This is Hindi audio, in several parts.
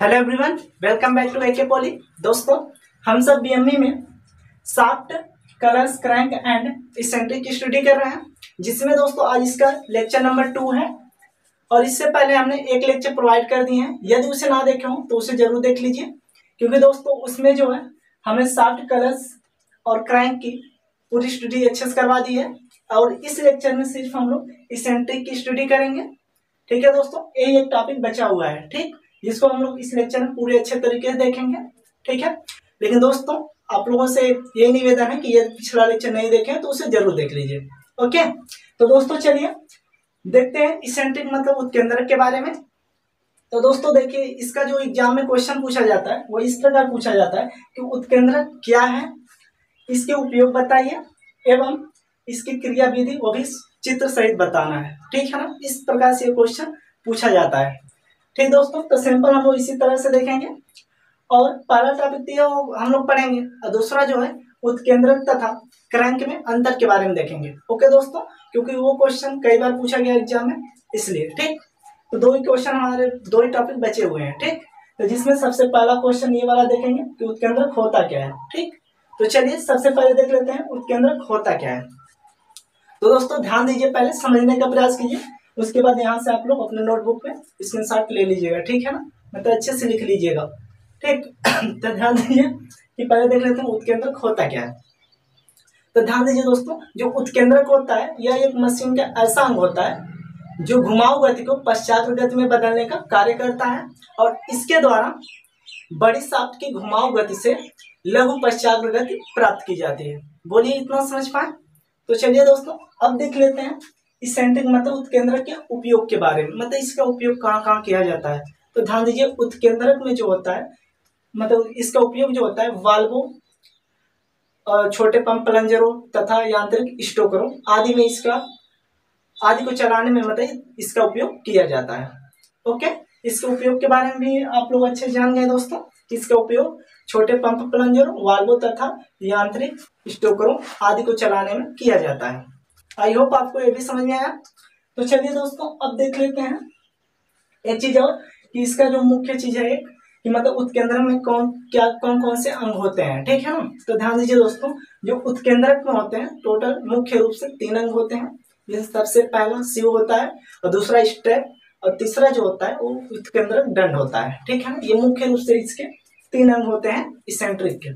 Hello everyone welcome back to AK poly दोस्तों, हम सब बीएमई में shaft collars crank and eccentric की स्टडी कर रहे हैं, जिसमें दोस्तों आज इसका लेक्चर नंबर टू है। और इससे पहले हमने एक लेक्चर प्रोवाइड कर दिए हैं। यदि उसे ना देखे हो तो उसे ज़रूर देख लीजिए, क्योंकि दोस्तों उसमें जो है हमें साफ्ट कलर्स और क्रैंक की पूरी स्टडी अच्छे से करवा दी है। और इस लेक्चर में सिर्फ़ हम लोग इसेंट्रिक की स्टडी करेंगे। ठीक है दोस्तों, यही एक टॉपिक बचा हुआ है। ठीक? जिसको हम लोग इस लेक्चर में पूरे अच्छे तरीके से देखेंगे, ठीक है? लेकिन दोस्तों, आप लोगों से ये निवेदन है कि ये पिछला लेक्चर नहीं देखे तो उसे ज़रूर देख लीजिए, ओके? तो दोस्तों, चलिए, देखते हैं इसेंट्रिक मतलब उत्केंद्रक के बारे में। तो दोस्तों, देखिए, इसका जो एग्ज़ाम में क्वेश्चन पूछा जाता है, वो इस प्रकार पूछा जाता है कि उत्केंद्रक क्या है, इसके उपयोग बताइए, एवं इसकी क्रिया विधि वो भी चित्र सहित बताना है, ठीक है ना? इस प्रकार से क्वेश्चन पूछा जाता है। ठीक दोस्तों तो सिंपल हम लोग इसी तरह से देखेंगे। और पहला टॉपिक तो हम लोग पढ़ेंगे। और दूसरा जो है उत्केंद्रक तथा क्रैंक में अंतर के बारे में देखेंगे। ओके दोस्तों? क्योंकि वो क्वेश्चन कई बार पूछा गया एग्ज़ाम में, इसलिए, ठीक? तो दो ही क्वेश्चन हमारे, दो ही टॉपिक बचे हुए हैं, ठीक? तो जिसमें सबसे पहला क्वेश्चन ये वाला देखेंगे कि उत्केंद्रक होता क्या है, ठीक? तो चलिए, सबसे पहले देख लेते हैं उत्केंद्रक होता क्या है। तो दोस्तों, ध्यान दीजिए पहले, समझने का प्रयास कीजिए। उसके बाद यहाँ से आप लोग अपने नोटबुक पे स्क्रीन ले लीजिएगा, ठीक है ना? मतलब अच्छे से लिख लीजिएगा। ठीक? तो ध्यान दीजिए कि पहले देख लेते हैं उत्केंद्रक होता क्या है। तो ध्यान दीजिए दोस्तों, जो उत्केंद्रक होता है, यह एक मशीन का ऐसा अंग होता है, जो घुमाव गति को पश्चात गति में बदलने का कार्य करता है और इसके द्वारा बड़ी साफ्ट की घुमाव गति से लघु पश्चात गति प्राप्त की जाती है। बोलिए, इतना समझ पाए? तो चलिए दोस्तों, अब देख लेते हैं इसेंट्रिक मतलब उत्केंद्रक के उपयोग के बारे में मतलब इसका उपयोग कहाँ कहाँ किया जाता है? तो ध्यान दीजिए, उत्केंद्रक में जो होता है मतलब इसका उपयोग जो होता है वाल्वो छोटे पंप प्लंजरों तथा यांत्रिक स्टोकरों आदि में इसका, आदि को चलाने में मतलब इसका उपयोग किया जाता है। ओके? इसके उपयोग के बारे में भी आप लोग अच्छे जान गए दोस्तों। इसका उपयोग छोटे पंप प्लंजरों वाल्वो तथा यांत्रिक स्टोकरों आदि को चलाने में किया जाता है। आई होप आपको ये भी समझ में आया। तो चलिए दोस्तों, अब देख लेते हैं। एक चीज़ और, कि इसका जो मुख्य चीज़ है कि मतलब उत्केंद्र में कौन, क्या कौन कौन से अंग होते हैं, ठीक है ना? तो ध्यान दीजिए दोस्तों, जो उत्केंद्रक में होते हैं टोटल मुख्य रूप से तीन अंग होते हैं। जैसे सबसे पहला शिव होता है, और दूसरा स्टेप और तीसरा जो होता है, वो उत्केंद्रक दंड होता है, ठीक है ना? ये मुख्य रूप से इसके तीन अंग होते हैं, इसेंट्रिक के।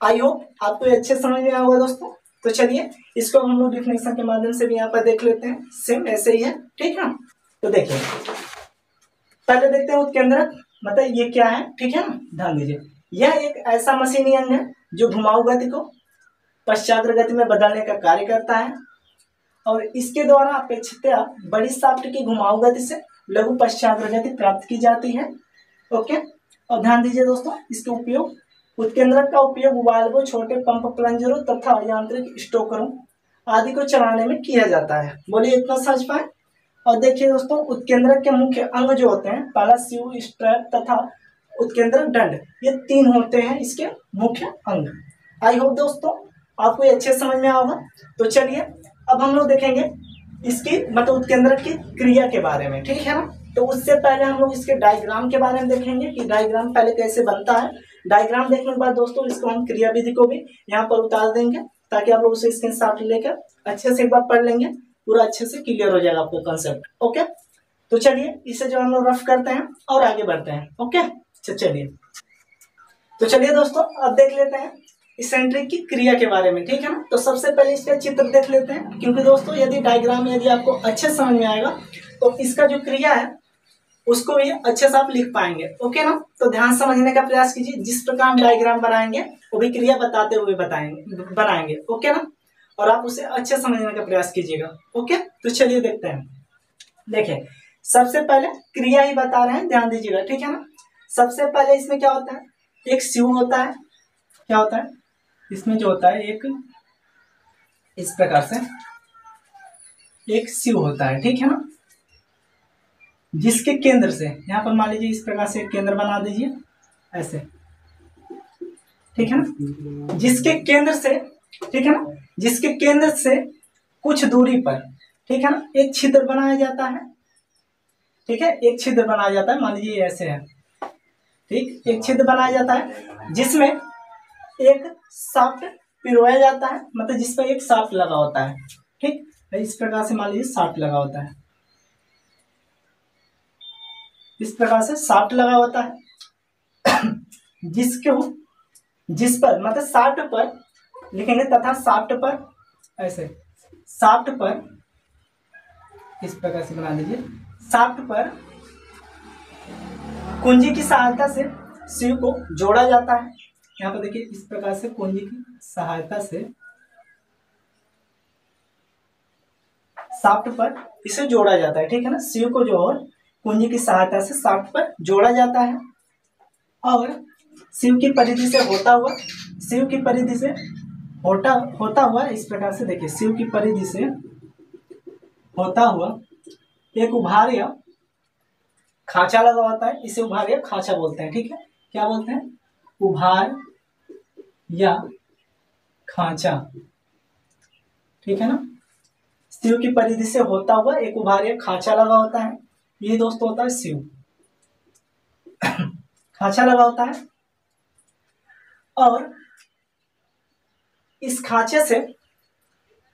आई होप आपको अच्छे समझ में आएगा दोस्तों। तो चलिए, इसको हम लोग डिफिनेशन के माध्यम से भी यहाँ पर देख लेते हैं। सेम ऐसे ही है, ठीक है? तो देखिए, पहले देखते हैं उत्केंद्रक। मतलब ये क्या है? ठीक है ना? ध्यान दीजिए। यह एक ऐसा मशीनी अंग है जो घुमाऊ गति को पश्चात गति में बदलने का कार्य करता है और इसके द्वारा अपेक्षित बड़ी साफ्ट की घुमाऊ गति से लघु पश्चात गति प्राप्त की जाती है। ओके? और ध्यान दीजिए दोस्तों, इसके उपयोग उत्केंद्रक का उपयोग वाल्वों छोटे पंप प्लंजरों तथा यांत्रिक स्टोकरों आदि को चलाने में किया जाता है। बोलिए इतना समझ पाए और देखिए दोस्तों, उत्केंद्रक के मुख्य अंग जो होते हैं पहला सीव स्ट्रैप तथा उत्केंद्रक दंड, ये तीन होते हैं इसके मुख्य अंग। आई होप दोस्तों, आपको ये अच्छे समझ में आएगा तो चलिए, अब हम लोग देखेंगे इसकी मतलब उत्केंद्रक की क्रिया के बारे में, ठीक है ना? तो उससे पहले हम लोग इसके डायग्राम के बारे में देखेंगे कि डायग्राम पहले कैसे बनता है। डायग्राम देखने के बाद दोस्तों, इसको हम क्रिया विधि को भी यहाँ पर उतार देंगे ताकि आप लोग उसे स्क्रीन शॉट लेकर अच्छे से एक बार पढ़ लेंगे, पूरा अच्छे से क्लियर हो जाएगा आपका कॉन्सेप्ट ओके तो चलिए, इसे जो हम लोग रफ करते हैं और आगे बढ़ते हैं ओके चलिए। तो चलिए दोस्तों, अब देख लेते हैं इसेंट्रिक की क्रिया के बारे में, ठीक है ना? तो सबसे पहले इसका चित्र देख लेते हैं, क्योंकि दोस्तों, यदि डायग्राम यदि आपको अच्छे समझ में आएगा तो इसका जो क्रिया है उसको भी अच्छे से आप लिख पाएँगे। ओके ना? तो ध्यान समझने का प्रयास कीजिए। जिस प्रकार हम डायग्राम बनाएँगे, वो भी क्रिया बताते हुए बताएँगे, बनाएँगे। ओके ना? और आप उसे अच्छे समझने का प्रयास कीजिएगा। ओके? तो चलिए देखते हैं। देखिए, सबसे पहले क्रिया ही बता रहे हैं, ध्यान दीजिएगा, ठीक है ना? सबसे पहले इसमें क्या होता है? एक शिव होता है। क्या होता है? इसमें जो होता है, एक इस प्रकार से एक शिव होता है, ठीक है ना? जिसके केंद्र से, यहाँ पर मान लीजिए इस प्रकार से केंद्र बना दीजिए, ऐसे। ठीक है ना? जिसके केंद्र से, ठीक है ना? जिसके केंद्र से कुछ दूरी पर, ठीक है ना? एक छिद्र बनाया जाता है। ठीक है? एक छिद्र बनाया जाता है, मान लीजिए ऐसे है। ठीक? एक छिद्र बनाया जाता है, जिसमें एक साफ्ट पिरोया जाता है मतलब जिस पर एक साफ्ट लगा होता है। ठीक? इस प्रकार से मान लीजिए साफ्ट लगा होता है। इस प्रकार से साफ्ट लगा होता है। जिसके जिस पर मतलब साफ्ट पर लिखेंगे तथा साफ्ट पर ऐसे। साफ्ट पर इस प्रकार से बना दीजिए। साफ्ट पर कुंजी की सहायता से शिव को जोड़ा जाता है। यहाँ पर देखिए, इस प्रकार से कुंजी की सहायता से साफ्ट पर इसे जोड़ा जाता है। ठीक है ना? शिव को जो और कुंजी की सहायता से साफ्ट पर जोड़ा जाता है और शिव की परिधि से होता हुआ शिव की परिधि से होता होता हुआ, इस प्रकार से देखिए शिव की परिधि से होता हुआ एक उभार या खांचा लगा होता है। इसे उभार या खांचा बोलते हैं, ठीक है? क्या बोलते हैं? उभार या खांचा, ठीक है ना? शिव की परिधि से होता हुआ एक उभार या खांचा लगा होता है। ये दोस्तों होता है शिव खाचा लगा होता है। और इस खाचे से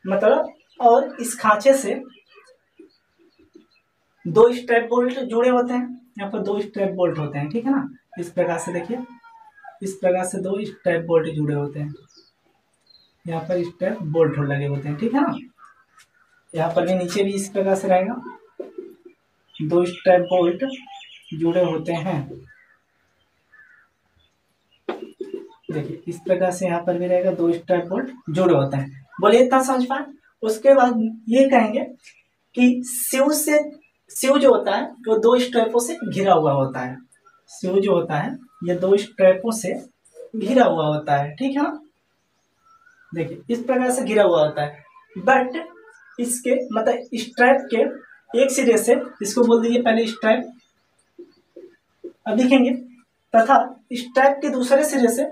मतलब और इस खाचे से दो स्ट्रैप बोल्ट जुड़े होते हैं। यहाँ पर दो स्ट्रैप बोल्ट होते हैं, ठीक है ना? इस प्रकार से देखिए। इस प्रकार से दो स्ट्रैप बोल्ट जुड़े होते हैं। यहाँ पर स्ट्रैप बोल्ट लगे होते हैं, ठीक है ना? यहाँ पर भी नीचे भी इस प्रकार से रहेगा। दो स्ट्रैप बोल्ट जुड़े होते हैं। देखिए, इस प्रकार से यहाँ पर भी रहेगा दो स्ट्रैप बोल्ट जुड़े होते हैं। बोलिए इतना समझ पाए उसके बाद ये कहेंगे कि शिव से शिव जो होता है, वो दो स्ट्रैपों से घिरा हुआ होता है। शिव जो होता है, ये दो स्ट्रैपों से घिरा हुआ होता है, ठीक है ना? देखिए, इस प्रकार से घिरा हुआ होता है। बट इसके मतलब स्ट्रैप के एक सिरे से इसको बोल दीजिए पहले स्ट्रैप अब देखेंगे तथा स्ट्रैप के दूसरे सिरे से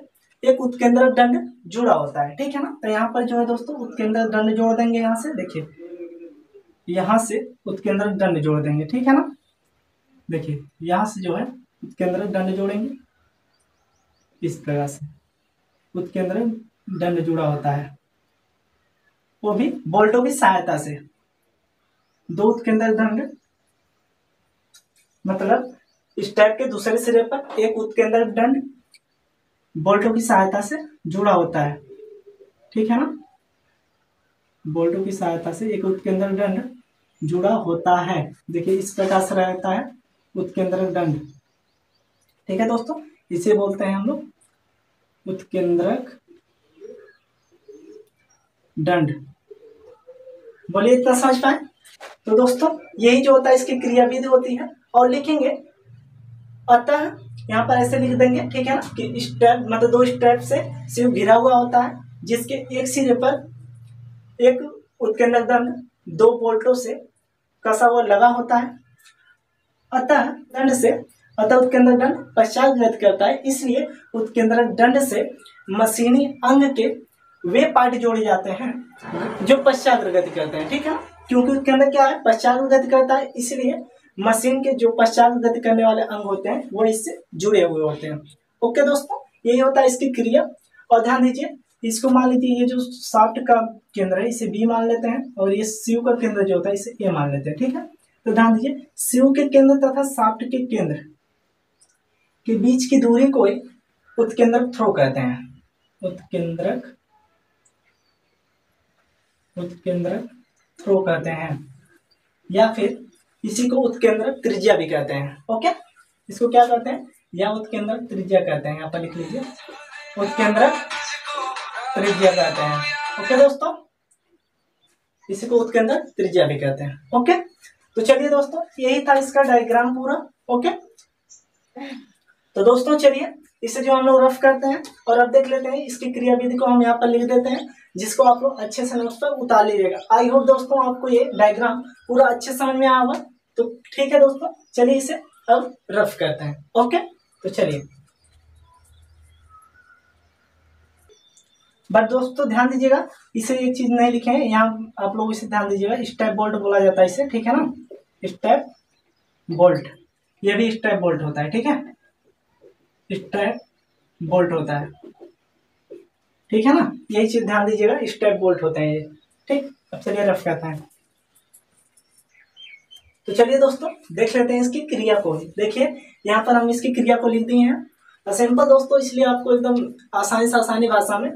एक उत्केंद्र दंड जुड़ा होता है, ठीक है ना? तो यहाँ पर जो है दोस्तों, उत्केंद्र दंड जोड़ देंगे यहाँ से, देखिए। यहाँ से उत्केंद्र दंड जोड़ देंगे, ठीक है ना? देखिए, यहाँ से जो है उत्केंद्र दंड जोड़ेंगे। इस तरह से उत्केंद्र दंड जुड़ा होता है। वो भी बोल्टों की सहायता से। दो उत्केंद्र दंड मतलब इस टाइप के दूसरे सिरे पर एक उत्केंद्र दंड, बोल्टों की सहायता से जुड़ा होता है। ठीक है ना? बोल्टों की सहायता से एक उत्केंद्र दंड जुड़ा होता है। देखिए, इस प्रकार से रहता है उत्केंद्र दंड। ठीक है दोस्तों? इसे बोलते हैं हम लोग उत्केंद्रक दंड। बोलिए, इतना समझ पाए? तो दोस्तों, यही जो होता है, इसकी क्रिया विधि होती है, और लिखेंगे। अतः यहाँ पर ऐसे लिख देंगे, ठीक है ना, कि स्टेप मतलब दो स्टेप से सिर्फ़ घिरा हुआ होता है, जिसके एक सिरे पर एक उत्केंद्र दंड, दो बोल्टों से कसा हुआ लगा होता है। अतः दंड से, अतः उत्केंद्र दंड पश्चात करता है, इसलिए उत्केंद्र दंड से मशीनी अंग के वे पार्ट जोड़े जाते हैं, जो पश्चात गति करते हैं, ठीक है क्योंकि उसके अंदर क्या है? पश्चात गति करता है, इसलिए मशीन के जो पश्चात गति करने वाले अंग होते हैं, वो इससे जुड़े हुए होते हैं। ओके दोस्तों, यही होता है इसकी क्रिया। और ध्यान दीजिए, इसको मान लीजिए, ये जो साफ्ट का केंद्र है, इसे बी मान लेते हैं, और ये सीव का केंद्र जो होता है, इसे ए मान लेते हैं, ठीक है? तो ध्यान दीजिए सीव के केंद्र तथा साफ्ट के केंद्र के बीच की दूरी को उत्केंद्रक थ्रो कहते हैं। उत्केंद्रक उत्केंद्रक थ्रो कहते हैं। या फिर इसी को उत्केंद्र त्रिज्या भी कहते हैं। ओके इसको क्या कहते हैं? या उत्केंद्र त्रिज्या कहते हैं। यहाँ पर लिख लीजिए। उत्केंद्र त्रिज्या कहते हैं। ओके दोस्तों? इसी को उत्केंद्र त्रिज्या भी कहते हैं। ओके तो चलिए दोस्तों, यही था इसका डायग्राम पूरा। ओके तो दोस्तों, चलिए इसे जो हम लोग रफ करते हैं और अब देख लेते हैं, इसकी क्रिया विधि को हम यहाँ पर लिख देते हैं, जिसको आप लोग अच्छे से नोट्स पर उतार लीजिएगा। आई होप दोस्तों आपको ये डायग्राम पूरा अच्छे समझ में आया होगा। तो ठीक है दोस्तों, चलिए इसे अब रफ करते हैं ओके तो चलिए। बट दोस्तों, ध्यान दीजिएगा, इसे एक चीज़ नहीं लिखे हैं, यहाँ आप लोग इसे ध्यान दीजिएगा स्टेप बोल्ट बोला जाता है इसे, ठीक है ना? स्टेप बोल्ट ये भी स्टेप बोल्ट होता है, ठीक है? स्ट्रैप बोल्ट होता है। ठीक है ना? यही चीज़ ध्यान दीजिएगा स्ट्रैप बोल्ट होते हैं ये। ठीक? अब चलिए रफ करते हैं। तो चलिए दोस्तों, देख लेते हैं इसकी क्रिया को। देखिए, यहाँ पर हम इसकी क्रिया को लिख दिए हैं सिंपल दोस्तों, इसलिए आपको एकदम आसानी से आसानी भाषा में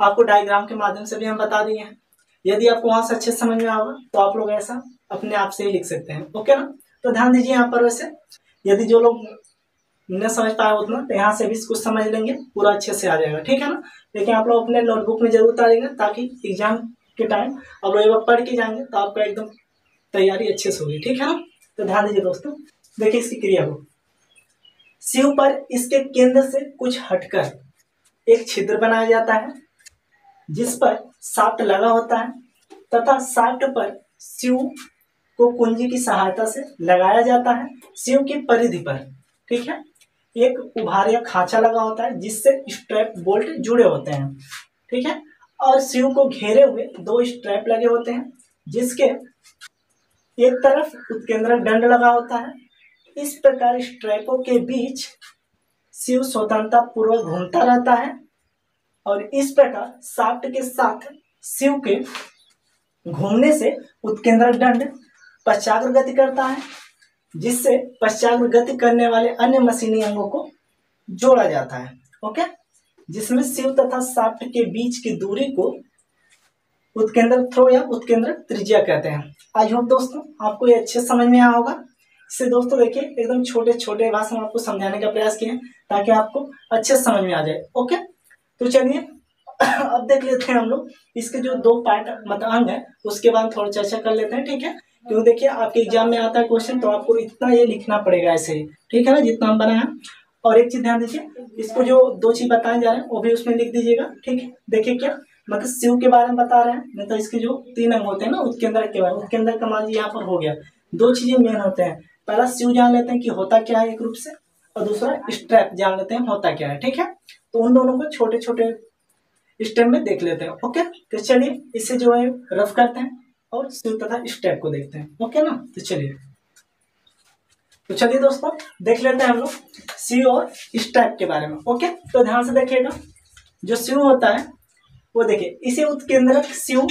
आपको डायग्राम के माध्यम से भी हम बता दिए हैं। यदि आपको वहाँ से अच्छे समझ में आएगा तो आप लोग ऐसा अपने आप से ही लिख सकते हैं। ओके ना? तो ध्यान दीजिए यहाँ पर वैसे। यदि जो लोग न समझ पाए उतना तो यहाँ से भी कुछ समझ लेंगे, पूरा अच्छे से आ जाएगा, ठीक है ना? लेकिन आप लोग अपने नोटबुक में ज़रूर उतारेंगे ताकि एग्ज़ाम के टाइम आप लोग एक बार पढ़ के जाएँगे तो आपका एकदम तैयारी अच्छे से होगी, ठीक है ना? तो ध्यान दीजिए दोस्तों, देखिए इसकी क्रिया को। शिव पर इसके केंद्र से कुछ हटकर एक छिद्र बनाया जाता है, जिस पर साफ्ट लगा होता है, तथा साफ्ट पर शिव को कुंजी की सहायता से लगाया जाता है शिव की परिधि पर, ठीक है? एक उभार या खांचा लगा होता है, जिससे स्ट्रैप बोल्ट जुड़े होते हैं, ठीक है? और शिव को घेरे हुए दो स्ट्रैप लगे होते हैं, जिसके एक तरफ़ उत्केंद्रक दंड लगा होता है। इस प्रकार स्ट्रैपों के बीच शिव स्वतंत्रता पूर्वक घूमता रहता है और इस प्रकार साफ्ट के साथ शिव के घूमने से उत्केंद्रक दंड पश्चाग्र गति करता है। जिससे पश्चाग्र गति करने वाले अन्य मशीनी अंगों को जोड़ा जाता है, ओके? जिसमें शिव तथा साफ्ट के बीच की दूरी को उत्केंद्र थ्रो या उत्केंद्र त्रिज्या कहते हैं। आई होप दोस्तों, आपको ये अच्छे समझ में आया होगा। इससे दोस्तों देखिए, एकदम छोटे छोटे भाषा में आपको समझाने का प्रयास किए ताकि आपको अच्छे समझ में आ जाए, ओके? तो चलिए, अब देख लेते हैं हम लोग। इसके जो दो पार्ट मतलब अंग है, उसके बाद थोड़ा चर्चा कर लेते हैं, ठीक है? क्यों देखिए, आपके एग्ज़ाम में आता है क्वेश्चन तो आपको इतना ये लिखना पड़ेगा ऐसे ठीक है ना, जितना हम बनाया और एक चीज़ ध्यान दीजिए, इसको जो दो चीज़ बताए जा रहे हैं, वो भी उसमें लिख दीजिएगा। ठीक है, देखिए क्या मतलब शिव के बारे में बता रहे हैं, नहीं तो इसके जो तीन अंग होते हैं ना उत्केंद्र के बारे में उत्केंद्र का मान यहाँ पर हो गया। दो चीज़ें मेन होते हैं। पहला शिव जान लेते हैं कि होता क्या है एक रूप से, और दूसरा स्ट्रैप जान लेते हैं होता क्या है। ठीक है तो उन दोनों को छोटे छोटे स्टेप में देख लेते हैं। ओके तो चलिए इसे जो है रफ करते हैं। और शिव तथा स्टेप को देखते हैं। ओके ना? तो चलिए। तो चलिए दोस्तों, देख लेते हैं हम लोग सी और स्टेप के बारे में। ओके तो ध्यान से देखिएगा, जो शिव होता है, वो देखिए, इसे उत्केंद्रक शिव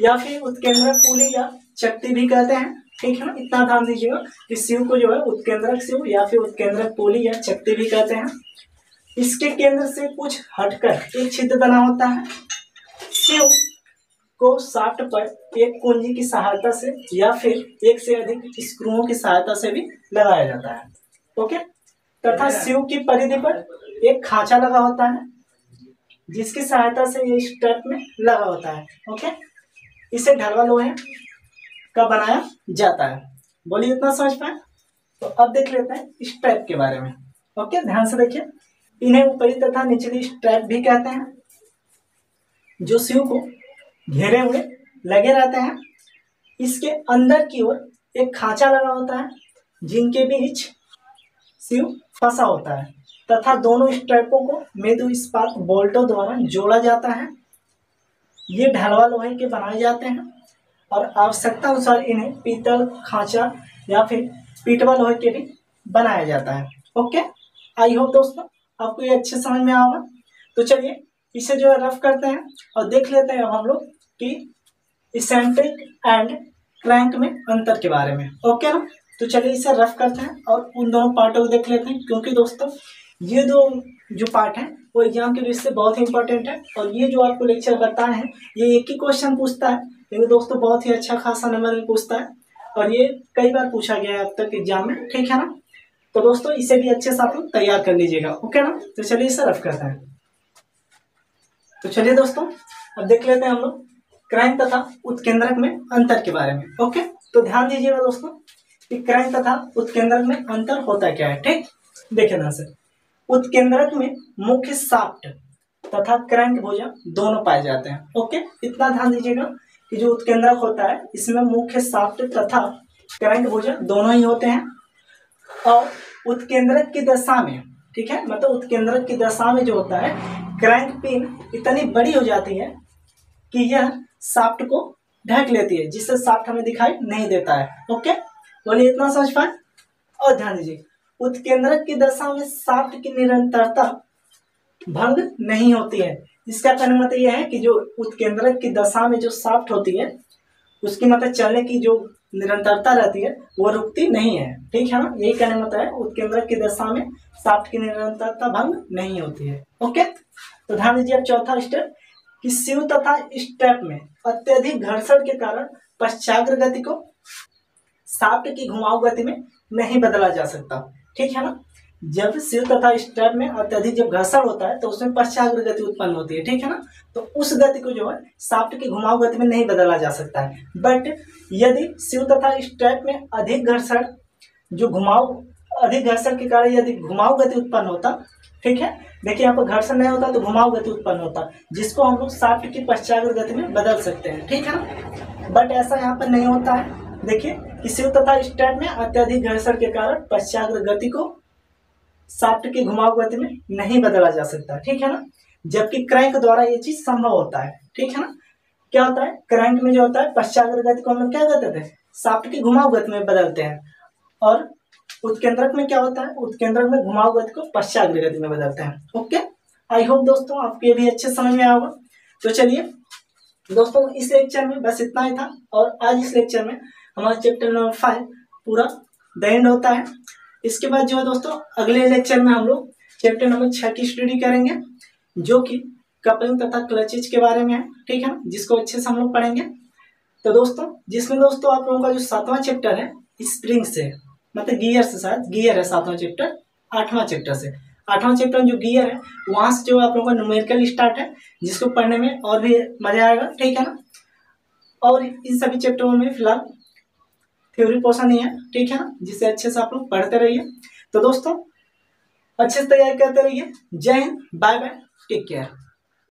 या फिर उत्केंद्रक पुली या शक्ति भी कहते हैं। ठीक है ना? इतना ध्यान दीजिएगा कि शिव को जो है उत्केंद्रक शिव या फिर उत्केंद्रक पुली या शक्ति भी कहते हैं। इसके केंद्र से कुछ हटकर एक छिद्र बना होता है। शिव को साफ्ट पर एक कुंजी की सहायता से या फिर एक से अधिक स्क्रूओं की सहायता से भी लगाया जाता है। ओके? तथा शिव की परिधि पर एक खांचा लगा होता है, जिसकी सहायता से ये स्टेप में लगा होता है। ओके? इसे ढलवा लोहे का बनाया जाता है। बोलिए इतना समझ पाए? तो अब देख लेते हैं स्ट्रैप के बारे में। ओके? ध्यान से देखिए। इन्हें ऊपरी तथा निचली स्ट्रैप भी कहते हैं, जो शिव को घेरे हुए लगे रहते हैं। इसके अंदर की ओर एक खांचा लगा होता है, जिनके बीच शिव फंसा होता है, तथा दोनों स्ट्रैपों को मेदु इस्पात बोल्टों द्वारा जोड़ा जाता है। ये ढलवा लोहे के बनाए जाते हैं, और आवश्यकता अनुसार इन्हें पीतल, खांचा या फिर पीटवा लोहे के भी बनाया जाता है। ओके? आई होप दोस्तों, आपको ये अच्छे समझ में आएगा तो चलिए, इसे जो है रफ करते हैं और देख लेते हैं हम लोग कि इसेंट्रिक एंड क्रैंक में अंतर के बारे में। ओके ना? तो चलिए इसे रफ करते हैं और उन दोनों पार्टों को देख लेते हैं, क्योंकि दोस्तों, ये दो जो पार्ट है, वो एग्ज़ाम के दृष्टि से बहुत ही इंपॉर्टेंट है और ये जो आपको लेक्चर बताए हैं, ये एक ही क्वेश्चन पूछता है। लेकिन दोस्तों बहुत ही अच्छा खासा नंबर पूछता है और ये कई बार पूछा गया है अब तक एग्ज़ाम में, ठीक है ना? तो दोस्तों, इसे भी अच्छे से आप लोग तैयार कर लीजिएगा ओके ना? तो चलिए इसे रफ करते हैं। तो चलिए दोस्तों, अब देख लेते हैं हम लोग। क्रैंक तथा उत्केंद्रक में अंतर के बारे में, ओके? तो ध्यान दीजिएगा दोस्तों कि क्रैंक तथा उत्केंद्रक में अंतर होता क्या है, ठीक? देखिए ध्यान से। उत्केंद्रक में मुख्य साफ्ट तथा क्रैंक भोजन दोनों पाए जाते हैं, ओके? इतना ध्यान दीजिएगा कि जो उत्केंद्रक होता है, इसमें मुख्य साफ्ट तथा क्रैंक भोजन दोनों ही होते हैं। और उत्केंद्रक की दशा में, ठीक है? मतलब उत्केंद्रक की दशा में जो होता है, क्रैंक पिन इतनी बड़ी हो जाती है कि यह साफ्ट को ढक लेती है, जिससे साफ्ट हमें दिखाई नहीं देता है। ओके बोलिए इतना समझ पाए? और ध्यान दीजिए, उत्केंद्रक की दशा में साफ्ट की निरंतरता भंग नहीं होती है। इसका कहने मतलब यह है कि जो उत्केंद्रक की दशा में जो साफ्ट होती है, उसकी मतलब चलने की जो निरंतरता रहती है, वो रुकती नहीं है। ठीक है ना? यही कहने मतलब है, उत्केंद्रक की दशा में साफ्ट की निरंतरता भंग नहीं होती है। ओके तो ध्यान दीजिए अब चौथा स्टेप कि शिव तथा स्टेप में अत्यधिक घर्षण के कारण पश्चाग्र गति को साप्ट की घुमाव गति में नहीं बदला जा सकता। ठीक है ना? जब शिव तथा स्टेप में अत्यधिक जब घर्षण होता है तो उसमें पश्चाग्र गति उत्पन्न होती है। ठीक है ना? तो उस गति को जो है साफ्ट की घुमाव गति में नहीं बदला जा सकता है। बट यदि शिव तथा स्टेप में अधिक घर्षण, जो घुमाव अधिक घर्षण के कारण यदि घुमाव गति उत्पन्न होता ठीक है? देखिए, यहाँ पर घर्षण नहीं होता तो घुमाव गति उत्पन्न होता। जिसको हम लोग साफ्ट की पश्चाग्र गति में बदल सकते हैं, ठीक है ना? बट ऐसा यहाँ पर नहीं होता है। देखिए कि शिव तथा स्टेप में अत्यधिक घर्षण के कारण पश्चाग्र गति को साफ्ट की घुमाव गति में नहीं बदला जा सकता, ठीक है ना? जबकि क्रैंक द्वारा ये चीज़ संभव होता है, ठीक है ना? क्या होता है? क्रैंक में जो होता है पश्चाग्र गति को हम लोग क्या करते थे? साफ्ट की घुमाव गति में बदलते हैं। और उत्केंद्रक में क्या होता है? उत्केंद्रक में घुमाऊ गति को पश्चाग्र गति में बदलते हैं। ओके? आई होप दोस्तों आपको ये भी अच्छे समझ में आया होगा। तो चलिए, दोस्तों इस लेक्चर में बस इतना ही था और आज इस लेक्चर में हमारा चैप्टर नंबर फाइव पूरा द एंड होता है। इसके बाद जो है दोस्तों, अगले लेक्चर में हम लोग चैप्टर नंबर छः की स्टडी करेंगे, जो कि कपलिंग तथा क्लचेज के बारे में है, ठीक है जिसको अच्छे से हम लोग पढ़ेंगे। तो दोस्तों, जिसमें दोस्तों आप लोगों का जो सातवां चैप्टर है स्प्रिंग से मतलब गियर से शायद गियर है सातवां चैप्टर आठवां चैप्टर से। आठवां चैप्टर में जो गियर है, वहाँ से जो आप लोगों का न्यूमेरिकल स्टार्ट है, जिसको पढ़ने में और भी मज़ा आएगा, ठीक है ना? और इन सभी चैप्टरों में फ़िलहाल थ्योरी पोर्सन ही है, ठीक है ना? जिसे अच्छे से आप लोग पढ़ते रहिए। तो दोस्तों, अच्छे से तैयारी करते रहिए। जय Hind bye bye take care